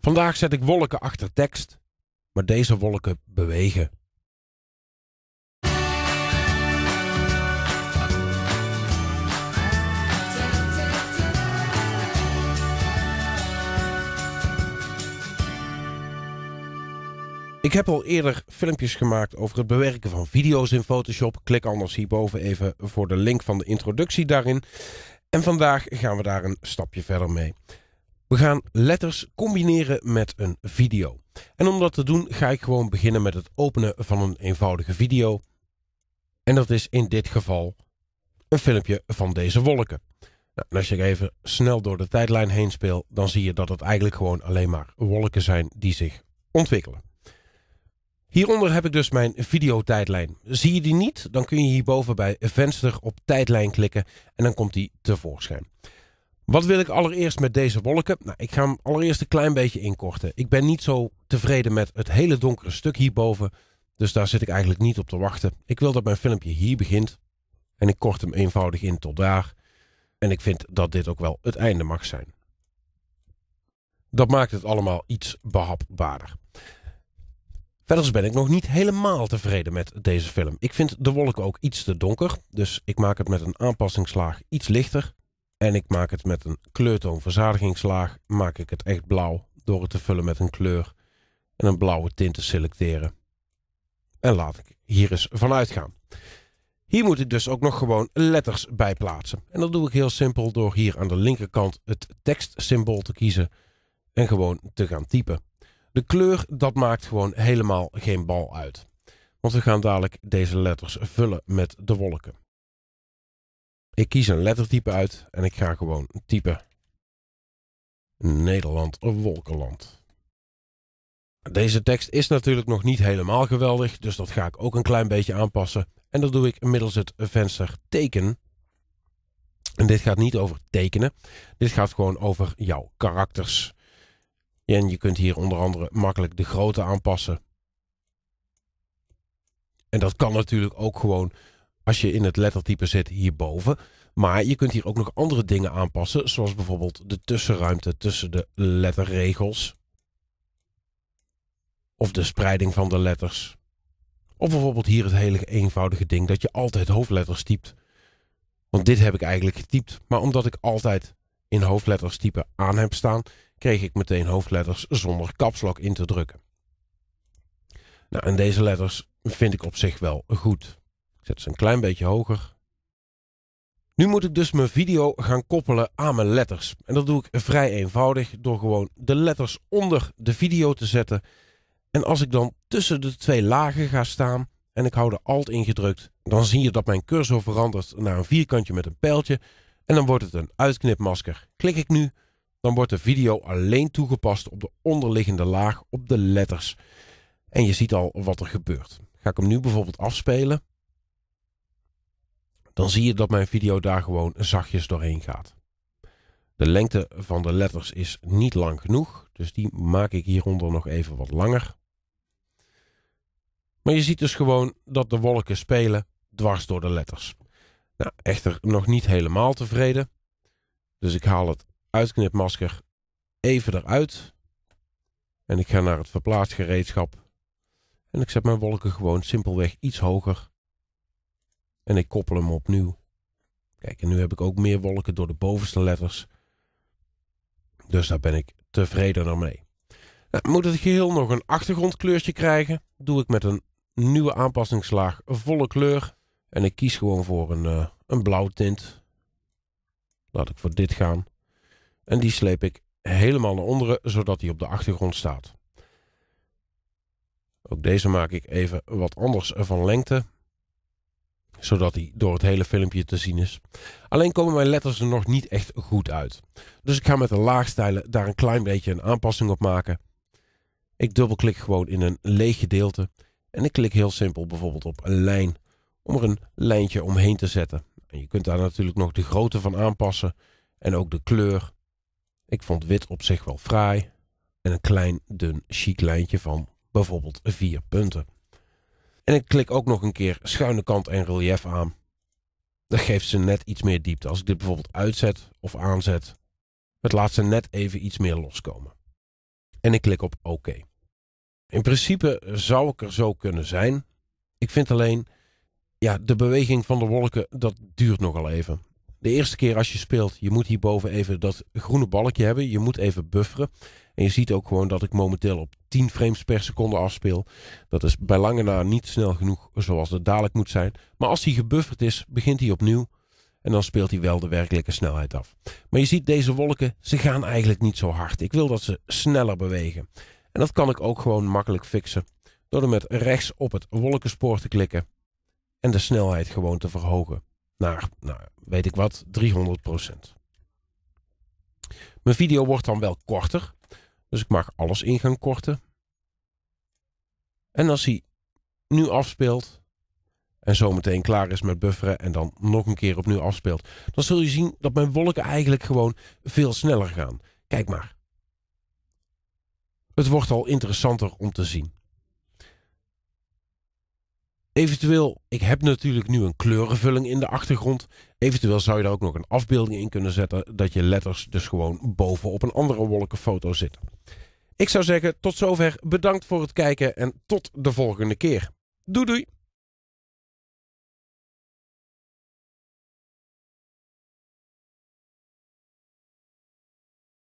Vandaag zet ik wolken achter tekst, maar deze wolken bewegen. Ik heb al eerder filmpjes gemaakt over het bewerken van video's in Photoshop. Klik anders hierboven even voor de link van de introductie daarin. En vandaag gaan we daar een stapje verder mee. We gaan letters combineren met een video. En om dat te doen ga ik gewoon beginnen met het openen van een eenvoudige video. En dat is in dit geval een filmpje van deze wolken. Nou, als je even snel door de tijdlijn heen speelt, dan zie je dat het eigenlijk gewoon alleen maar wolken zijn die zich ontwikkelen. Hieronder heb ik dus mijn videotijdlijn. Zie je die niet? Dan kun je hierboven bij venster op tijdlijn klikken en dan komt die tevoorschijn. Wat wil ik allereerst met deze wolken? Nou, ik ga hem allereerst een klein beetje inkorten. Ik ben niet zo tevreden met het hele donkere stuk hierboven. Dus daar zit ik eigenlijk niet op te wachten. Ik wil dat mijn filmpje hier begint. En ik kort hem eenvoudig in tot daar. En ik vind dat dit ook wel het einde mag zijn. Dat maakt het allemaal iets behapbaarder. Verder ben ik nog niet helemaal tevreden met deze film. Ik vind de wolken ook iets te donker. Dus ik maak het met een aanpassingslaag iets lichter. En ik maak het met een kleurtoonverzadigingslaag. Maak ik het echt blauw door het te vullen met een kleur. En een blauwe tint te selecteren. En laat ik hier eens vanuit gaan. Hier moet ik dus ook nog gewoon letters bij plaatsen. En dat doe ik heel simpel door hier aan de linkerkant het tekstsymbool te kiezen. En gewoon te gaan typen. De kleur, dat maakt gewoon helemaal geen bal uit. Want we gaan dadelijk deze letters vullen met de wolken. Ik kies een lettertype uit en ik ga gewoon typen Nederland of Wolkenland. Deze tekst is natuurlijk nog niet helemaal geweldig, dus dat ga ik ook een klein beetje aanpassen. En dat doe ik middels het venster teken. En dit gaat niet over tekenen, dit gaat gewoon over jouw karakters. En je kunt hier onder andere makkelijk de grootte aanpassen. En dat kan natuurlijk ook gewoon als je in het lettertype zit hierboven. Maar je kunt hier ook nog andere dingen aanpassen. Zoals bijvoorbeeld de tussenruimte tussen de letterregels. Of de spreiding van de letters. Of bijvoorbeeld hier het hele eenvoudige ding dat je altijd hoofdletters typt. Want dit heb ik eigenlijk getypt. Maar omdat ik altijd in hoofdletters type aan heb staan, kreeg ik meteen hoofdletters zonder kapslok in te drukken. Nou, en deze letters vind ik op zich wel goed. Ik zet ze een klein beetje hoger. Nu moet ik dus mijn video gaan koppelen aan mijn letters. En dat doe ik vrij eenvoudig door gewoon de letters onder de video te zetten. En als ik dan tussen de twee lagen ga staan en ik hou de Alt ingedrukt, dan zie je dat mijn cursor verandert naar een vierkantje met een pijltje. En dan wordt het een uitknipmasker. Klik ik nu dan wordt de video alleen toegepast op de onderliggende laag op de letters. En je ziet al wat er gebeurt. Ga ik hem nu bijvoorbeeld afspelen, dan zie je dat mijn video daar gewoon zachtjes doorheen gaat. De lengte van de letters is niet lang genoeg, dus die maak ik hieronder nog even wat langer. Maar je ziet dus gewoon dat de wolken spelen dwars door de letters. Nou, echter nog niet helemaal tevreden. Dus ik haal het uitknipmasker even eruit. En ik ga naar het verplaatsgereedschap. En ik zet mijn wolken gewoon simpelweg iets hoger. En ik koppel hem opnieuw. Kijk, en nu heb ik ook meer wolken door de bovenste letters. Dus daar ben ik tevreden mee. Nou, moet het geheel nog een achtergrondkleurtje krijgen? Doe ik met een nieuwe aanpassingslaag volle kleur. En ik kies gewoon voor een, uh, een blauw tint. Laat ik voor dit gaan. En die sleep ik helemaal naar onderen, zodat hij op de achtergrond staat. Ook deze maak ik even wat anders van lengte. Zodat hij door het hele filmpje te zien is. Alleen komen mijn letters er nog niet echt goed uit. Dus ik ga met de laagstijlen daar een klein beetje een aanpassing op maken. Ik dubbelklik gewoon in een leeg gedeelte. En ik klik heel simpel bijvoorbeeld op een lijn. Om er een lijntje omheen te zetten. En je kunt daar natuurlijk nog de grootte van aanpassen. En ook de kleur. Ik vond wit op zich wel fraai. En een klein, dun, chic lijntje van bijvoorbeeld vier punten. En ik klik ook nog een keer schuine kant en relief aan. Dat geeft ze net iets meer diepte. Als ik dit bijvoorbeeld uitzet of aanzet, het laat ze net even iets meer loskomen. En ik klik op oké. In principe zou ik er zo kunnen zijn. Ik vind alleen, ja, de beweging van de wolken, dat duurt nogal even. De eerste keer als je speelt, je moet hierboven even dat groene balkje hebben. Je moet even bufferen. En je ziet ook gewoon dat ik momenteel op 10 frames per seconde afspeel. Dat is bij lange na niet snel genoeg zoals het dadelijk moet zijn. Maar als hij gebufferd is, begint hij opnieuw. En dan speelt hij wel de werkelijke snelheid af. Maar je ziet deze wolken, ze gaan eigenlijk niet zo hard. Ik wil dat ze sneller bewegen. En dat kan ik ook gewoon makkelijk fixen. Door er met rechts op het wolkenspoor te klikken. En de snelheid gewoon te verhogen. Naar, nou, weet ik wat, 300% Mijn video wordt dan wel korter. Dus ik mag alles in gaan korten. En als hij nu afspeelt en zometeen klaar is met bufferen en dan nog een keer opnieuw afspeelt, dan zul je zien dat mijn wolken eigenlijk gewoon veel sneller gaan. Kijk maar. Het wordt al interessanter om te zien. Eventueel, ik heb natuurlijk nu een kleurenvulling in de achtergrond. Eventueel zou je daar ook nog een afbeelding in kunnen zetten. Dat je letters dus gewoon boven op een andere wolkenfoto zitten. Ik zou zeggen, tot zover. Bedankt voor het kijken en tot de volgende keer. Doei doei!